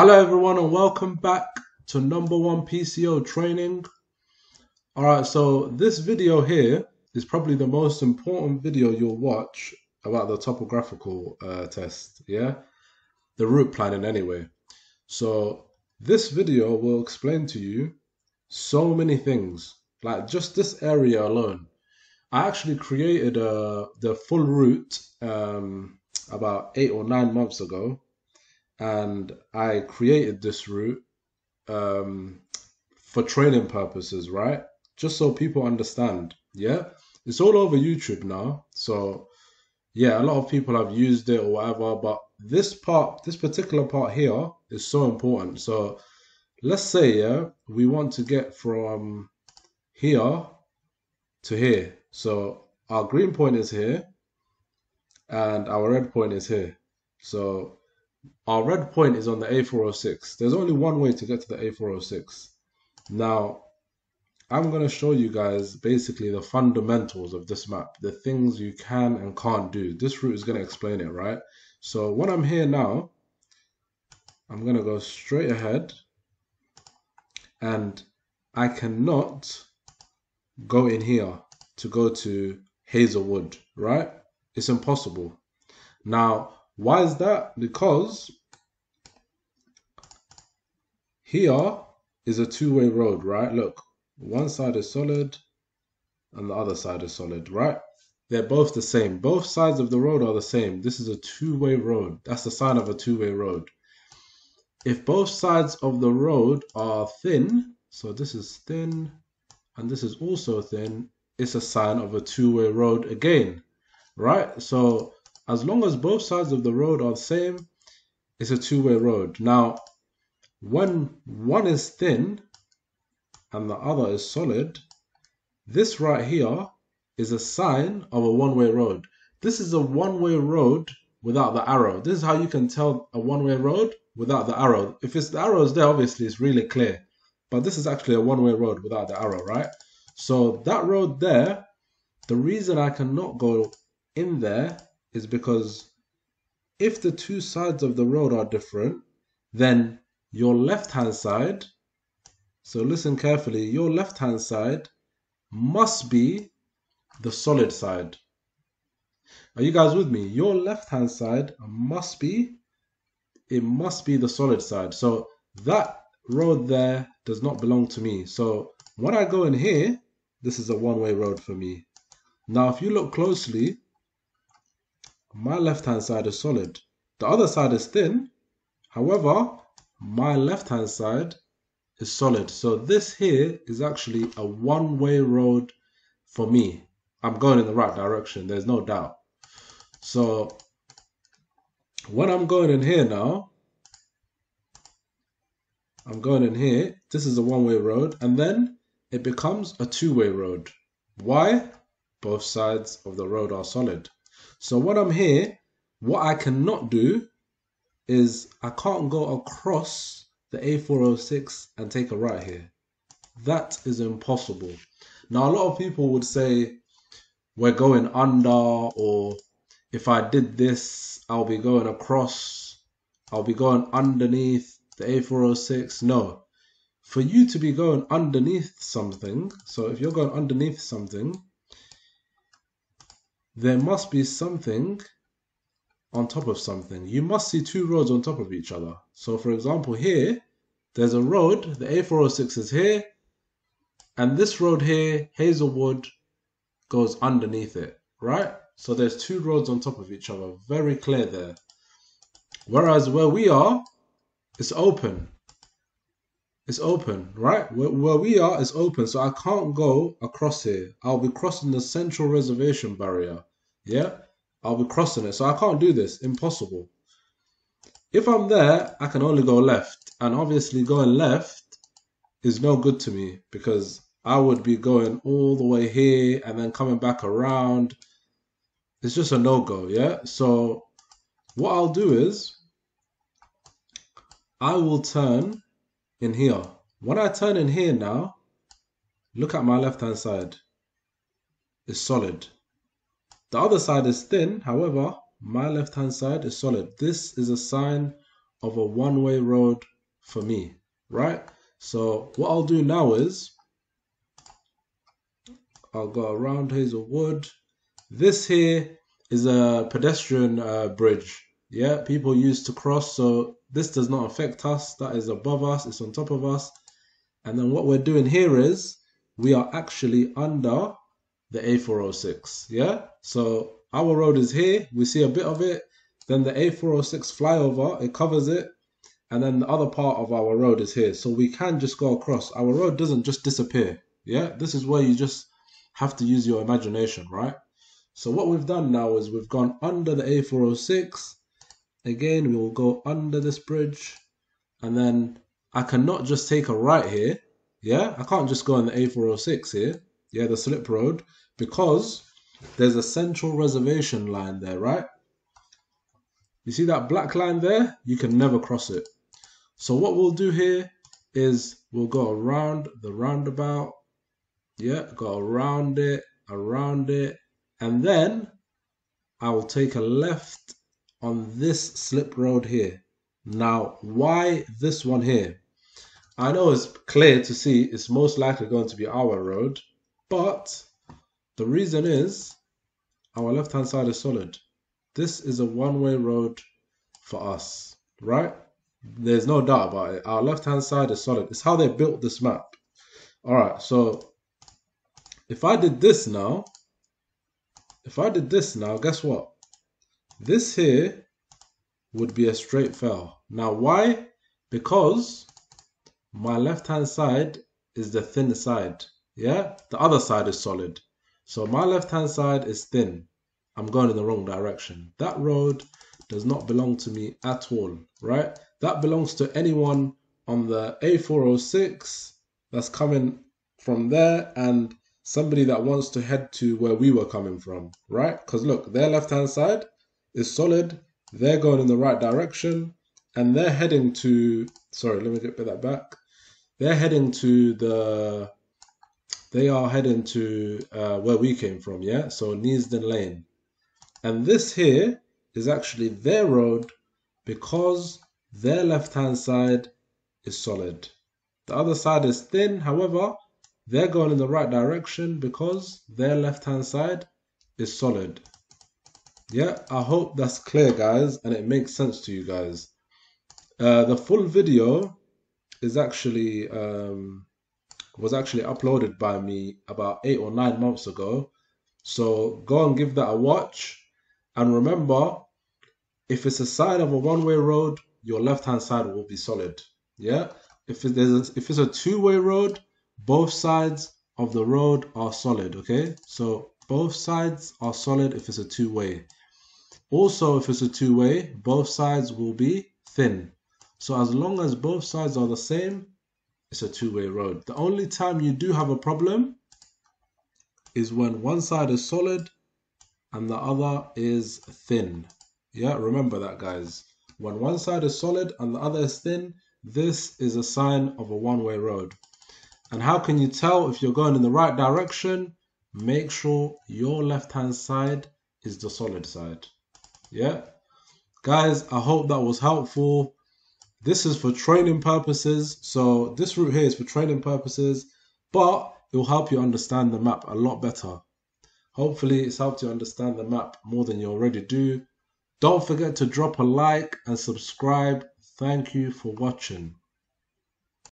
Hello everyone and welcome back to number one PCO training. Alright, so this video here is probably the most important video you'll watch about the topographical uh, test, yeah? The route planning anyway. So this video will explain to you so many things, like just this area alone. I actually created uh, the full route um, about eight or nine months ago and I created this route um, for training purposes, right? Just so people understand. Yeah, it's all over YouTube now. So yeah, a lot of people have used it or whatever, but this part, this particular part here is so important. So let's say, yeah, we want to get from here to here. So our green point is here and our red point is here. So our red point is on the A406. There's only one way to get to the A406. Now, I'm going to show you guys basically the fundamentals of this map, the things you can and can't do. This route is going to explain it, right? So when I'm here now, I'm going to go straight ahead and I cannot go in here to go to Hazelwood, right? It's impossible. Now, why is that? Because here is a two-way road, right? Look, one side is solid and the other side is solid, right? They're both the same. Both sides of the road are the same. This is a two-way road. That's the sign of a two-way road. If both sides of the road are thin, so this is thin and this is also thin, it's a sign of a two-way road again, right? So as long as both sides of the road are the same, it's a two-way road. Now, when one is thin and the other is solid, this right here is a sign of a one-way road. This is a one-way road without the arrow. This is how you can tell a one-way road without the arrow. If it's the arrow is there, obviously it's really clear. But this is actually a one-way road without the arrow, right? So that road there, the reason I cannot go in there is because if the two sides of the road are different, then your left hand side, so listen carefully, your left hand side must be the solid side. Are you guys with me? Your left hand side must be, it must be the solid side. So that road there does not belong to me. So when I go in here, this is a one way road for me. Now, if you look closely, my left hand side is solid. The other side is thin. However, my left hand side is solid. So this here is actually a one way road for me. I'm going in the right direction. There's no doubt. So when I'm going in here now, I'm going in here. This is a one way road. And then it becomes a two way road. Why? Both sides of the road are solid. So when I'm here, what I cannot do is I can't go across the A406 and take a right here. That is impossible. Now, a lot of people would say we're going under, or if I did this, I'll be going across, I'll be going underneath the A406. No. For you to be going underneath something, so if you're going underneath something, there must be something on top of something. You must see two roads on top of each other. So for example, here, there's a road, the A406 is here, and this road here, Hazelwood, goes underneath it, right? So there's two roads on top of each other, very clear there. Whereas where we are, it's open it's open, right? Where, where we are is open, so I can't go across here. I'll be crossing the central reservation barrier. Yeah, I'll be crossing it, so I can't do this. Impossible. If I'm there, I can only go left, and obviously going left is no good to me because I would be going all the way here and then coming back around. It's just a no go, yeah? So what I'll do is I will turn in here. When I turn in here now, look at my left hand side. It's solid. The other side is thin, however, my left hand side is solid. This is a sign of a one-way road for me, right? So what I'll do now is I'll go around Hazelwood. This here is a pedestrian uh, bridge. Yeah, people used to cross, so this does not affect us. That is above us, it's on top of us. And then what we're doing here is we are actually under the A406. Yeah, so our road is here. We see a bit of it. Then the A406 flyover, it covers it. And then the other part of our road is here. So we can just go across. Our road doesn't just disappear. Yeah, this is where you just have to use your imagination, right? So what we've done now is we've gone under the A406. Again, we will go under this bridge. And then I cannot just take a right here. Yeah, I can't just go on the A406 here. Yeah, the slip road. Because there's a central reservation line there, right? You see that black line there? You can never cross it. So what we'll do here is we'll go around the roundabout. Yeah, go around it, around it, and then I will take a left on this slip road here. Now, why this one here? I know it's clear to see it's most likely going to be our road, but the reason is our left hand side is solid. This is a one way road for us, right? There's no doubt about it. Our left hand side is solid. It's how they built this map. All right, so if I did this now, if I did this now, guess what? This here would be a straight fell. Now, why? Because my left hand side is the thin side. Yeah, the other side is solid. So my left hand side is thin. I'm going in the wrong direction. That road does not belong to me at all, right? That belongs to anyone on the A406 that's coming from there and somebody that wants to head to where we were coming from, right? Because look, their left hand side is solid. They're going in the right direction and they're heading to, sorry, let me get that back. They're heading to the, they are heading to uh, where we came from, yeah? So Neasden Lane. And this here is actually their road because their left hand side is solid. The other side is thin, however, they're going in the right direction because their left hand side is solid. Yeah, I hope that's clear, guys, and it makes sense to you guys. Uh, the full video is actually um, was actually uploaded by me about eight or nine months ago. So go and give that a watch. And remember, if it's a side of a one-way road, your left-hand side will be solid. Yeah. If there's a, if it's a two-way road, both sides of the road are solid, okay? So both sides are solid if it's a two-way. Also, if it's a two-way, both sides will be thin. So as long as both sides are the same, it's a two-way road. The only time you do have a problem is when one side is solid and the other is thin. Yeah, remember that guys. When one side is solid and the other is thin, this is a sign of a one-way road. And how can you tell if you're going in the right direction? Make sure your left hand side is the solid side. Yeah. Guys, I hope that was helpful. This is for training purposes. So this route here is for training purposes, but it will help you understand the map a lot better. Hopefully it's helped you understand the map more than you already do. Don't forget to drop a like and subscribe. Thank you for watching.